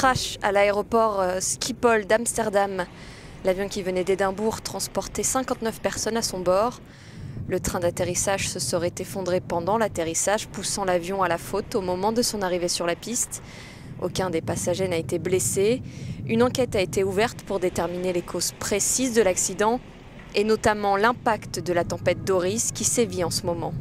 crash à l'aéroport euh, Schiphol d'Amsterdam. L'avion qui venait d'Édimbourg transportait 59 personnes à son bord. Le train d'atterrissage se serait effondré pendant l'atterrissage, poussant l'avion à la faute au moment de son arrivée sur la piste. Aucun des passagers n'a été blessé. Une enquête a été ouverte pour déterminer les causes précises de l'accident et notamment l'impact de la tempête Doris qui sévit en ce moment.